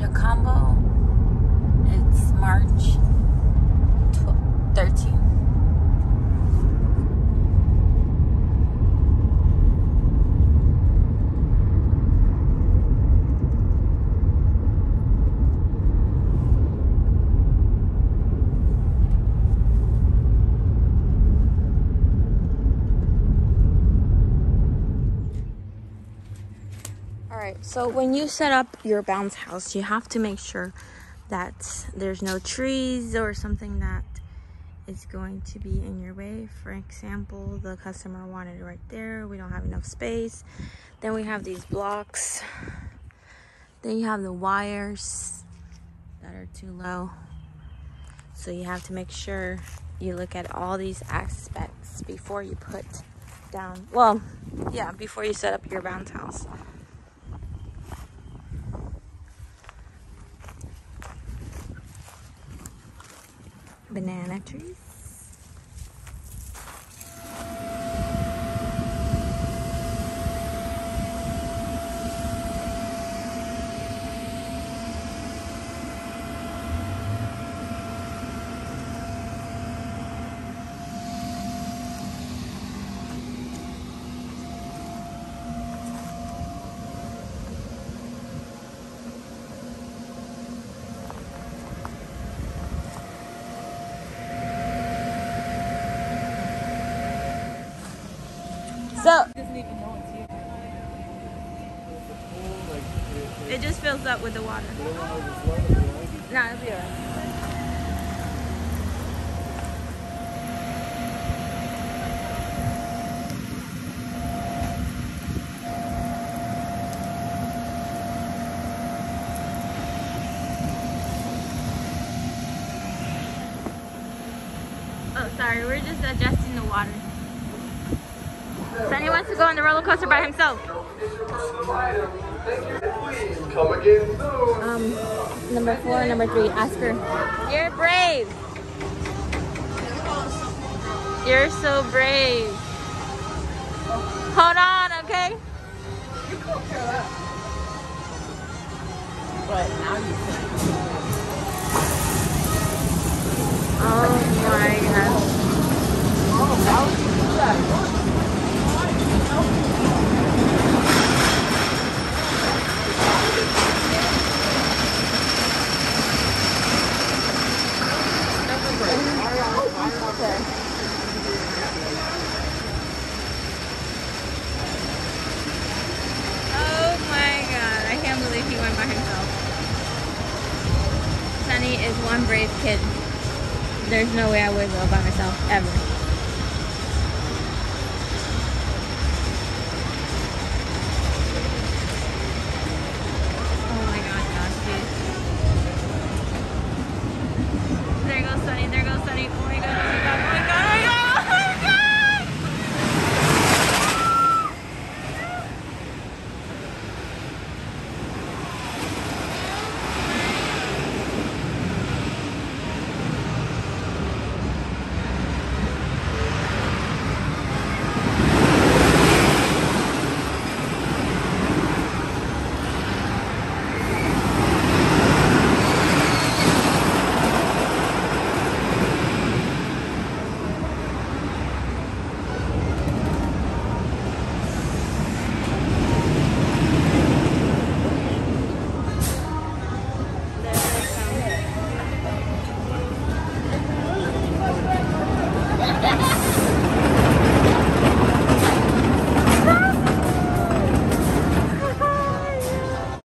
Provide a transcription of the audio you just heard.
Jacambo. It's March 13. All right, so when you set up your bounce house, you have to make sure that there's no trees or something that is going to be in your way. For example, the customer wanted it right there. We don't have enough space. Then we have these blocks. Then you have the wires that are too low. So you have to make sure you look at all these aspects before you put down, well, yeah, before you set up your bounce house. Banana trees. So it just fills up with the water. No, it'll be alright. Oh, sorry, we're just adjusting the water. Sunny wants to go on the roller coaster by himself. Come again soon. Um, number four, number three, ask her. You're brave. You're so brave. Hold on, okay? But now you say. Oh my god. Oh, how would you do that? Oh my god, I can't believe he went by himself. Is one brave kid. There's no way I would go by myself, ever.